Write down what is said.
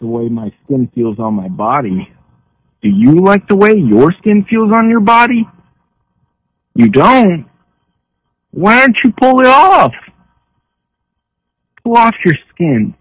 the way my skin feels on my body. Do you like the way your skin feels on your body? You don't? Why don't you pull it off? Pull off your skin.